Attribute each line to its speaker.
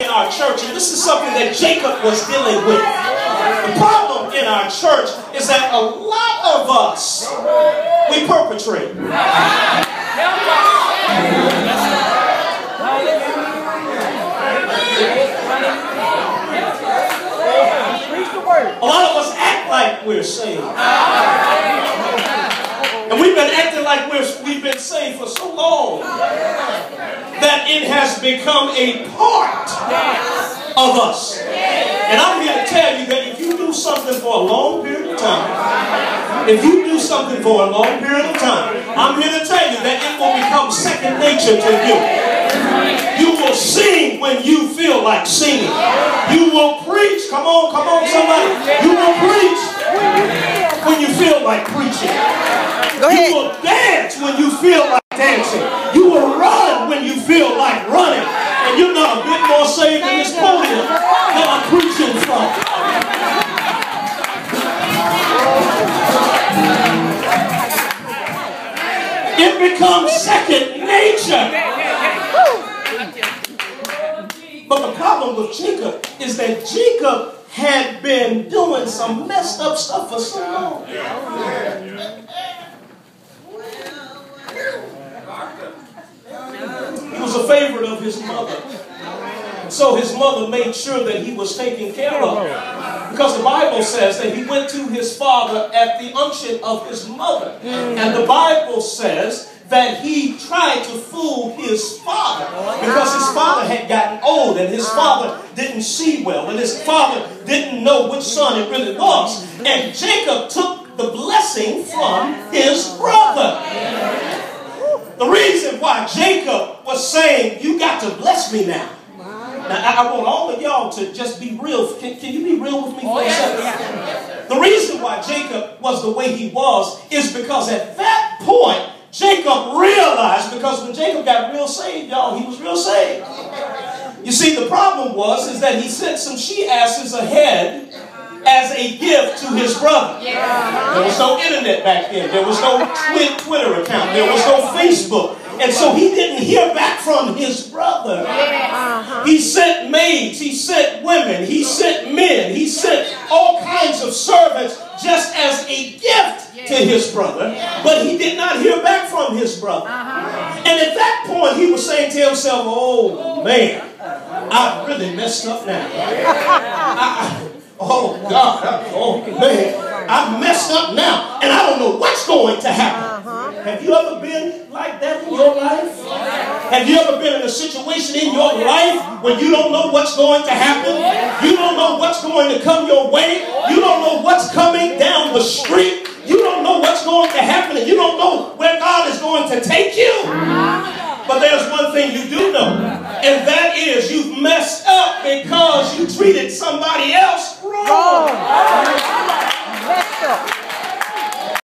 Speaker 1: in our church, and this is something that Jacob was dealing with. The problem in our church is that a lot of us, we perpetrate. A lot of us act like we're saved. And we've been acting like we're, we've been saved for so long that it has become a part of us. And I'm here to tell you that if you do something for a long period of time, if you do something for a long period of time, I'm here to tell you that it will become second nature to you. You will sing when you feel like singing. You will preach. Come on, come on, somebody. You will preach when you feel like preaching.
Speaker 2: Go ahead.
Speaker 1: You will dance when you feel like dancing. You will run It becomes second nature. But the problem with Jacob is that Jacob had been doing some messed up stuff for so long. He was a favorite of his mother. So his mother made sure that he was taken care of. Because the Bible says that he went to his father at the unction of his mother. And the Bible says that he tried to fool his father because his father had gotten old and his father didn't see well and his father didn't know which son it really was. And Jacob took the blessing from his brother. The reason why Jacob was saying, You got to bless me now. Now, I, want all of y'all to just be real. Can, can you be real with me for a oh, second? The reason why Jacob was the way he was is because at that point, Jacob realized, because when Jacob got real saved, y'all, he was real saved. You see, the problem was is that he sent some she asses ahead as a gift to his brother. There was no internet back then. There was no Twitter account. There was no Facebook. And so he didn't hear back from his brother. He sent maids, he sent women, he sent men, he sent all kinds of servants just as a gift to his brother, but he did not hear back from his brother. Uh-huh. And at that point, he was saying to himself, Oh man, I really messed up now. I- oh God, oh man, I messed up now, and I don't know what's going to happen. Uh-huh. Have you ever been like that in your life? Have you ever been in a situation in your life when you don't know what's going to happen? You don't know what's going to come your way. Is you've messed up because you treated somebody else